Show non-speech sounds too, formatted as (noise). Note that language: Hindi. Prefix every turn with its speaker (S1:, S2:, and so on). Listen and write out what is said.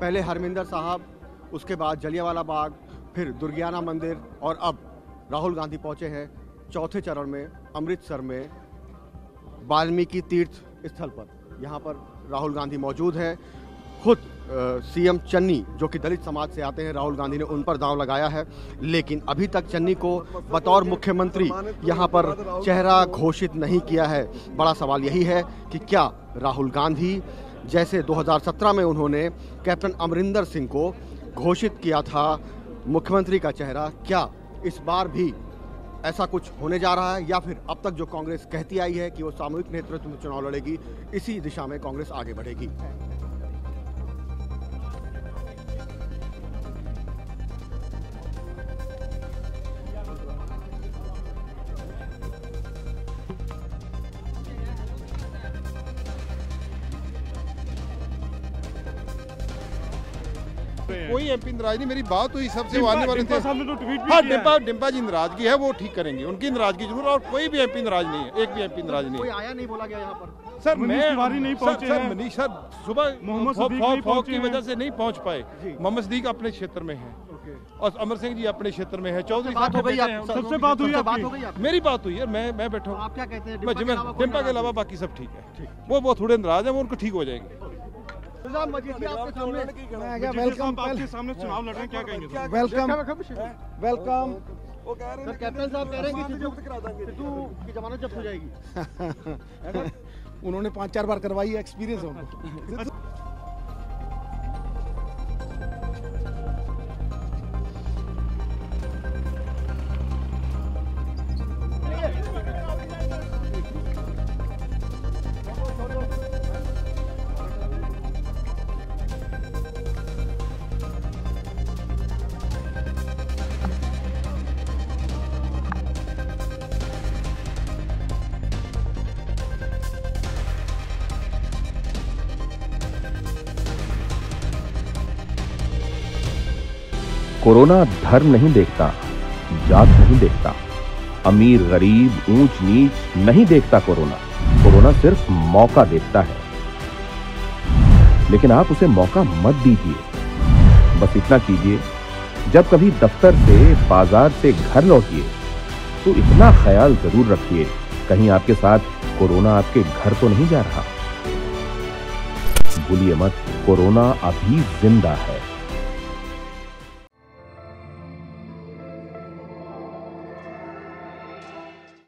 S1: पहले हरमिंदर साहब, उसके बाद जलियावाला बाग, फिर दुर्गियाना मंदिर और अब राहुल गांधी पहुँचे हैं चौथे चरण में, अमृतसर में, वाल्मीकि तीर्थ स्थल पर। यहाँ पर राहुल गांधी मौजूद हैं। खुद सीएम चन्नी, जो कि दलित समाज से आते हैं, राहुल गांधी ने उन पर दांव लगाया है। लेकिन अभी तक चन्नी को बतौर मुख्यमंत्री यहाँ पर चेहरा घोषित नहीं किया है। बड़ा सवाल यही है कि क्या राहुल गांधी, जैसे 2017 में उन्होंने कैप्टन अमरिंदर सिंह को घोषित किया था, मुख्यमंत्री का चेहरा, क्या इस बार भी ऐसा कुछ होने जा रहा है? या फिर अब तक जो कांग्रेस कहती आई है कि वो सामूहिक नेतृत्व में चुनाव लड़ेगी, इसी दिशा में कांग्रेस आगे बढ़ेगी?
S2: कोई एमपी नाराज़ नहीं मेरी बात हुई सबसे वो आने वाले थे।
S3: डिम्पा तो ट्वीट भी
S2: हाँ डिम्पा डिम्पा जी नाराज़गी है वो ठीक करेंगे उनकी नाराज़गी ज़रूर और कोई भी एमपी नाराज़ नहीं है एक भी एमपी नाराज़ नहीं है।
S1: आया नहीं बोला गया यहाँ पर।
S2: सर मैं
S3: तिवारी नहीं
S2: सर-
S3: पहुँचे
S2: सर
S3: हैं।
S2: मनीष सर सुबह
S3: मोहम्मद
S2: की वजह से नहीं पहुँच पाए। मोहम्मद सदीक अपने क्षेत्र में है। और अमर सिंह जी अपने क्षेत्र में है। चौधरी
S1: बात हो गई
S2: हैं,
S3: सबसे बात हुई
S1: बात हो गई
S2: मेरी बात हुई है मैं मैं बैठा हूँ।
S1: आप क्या कहते हैं? डिम्पा के अलावा?
S2: बाकी सब ठीक है। वो वो थोड़े नाराज़ है वो उनको ठीक हो जाएँगे।
S1: निज़ाम मजीठिया आपके सामने।
S3: मैं क्या वेलकम आपके सामने रहे हैं क्या कहेंगे sir?
S4: Welcome welcome
S1: sir captain साहब कह रहे हैं कि सिद्धू सिद्धू की जमानत जब्त हो जाएगी। (laughs)
S4: उन्होंने पाँच चार बार करवाई है एक्सपीरियंस है उनको। (laughs)
S5: कोरोना धर्म नहीं देखता जात नहीं देखता, अमीर गरीब ऊंच नीच नहीं देखता कोरोना। कोरोना सिर्फ़ मौका देखता है। लेकिन आप उसे मौका मत दीजिए। बस इतना कीजिए, जब कभी दफ्तर से, बाज़ार से घर लौटिए तो इतना ख्याल ज़रूर रखिए, कहीं आपके साथ कोरोना आपके घर तो नहीं जा रहा। भूलिए मत, कोरोना अभी ज़िंदा है।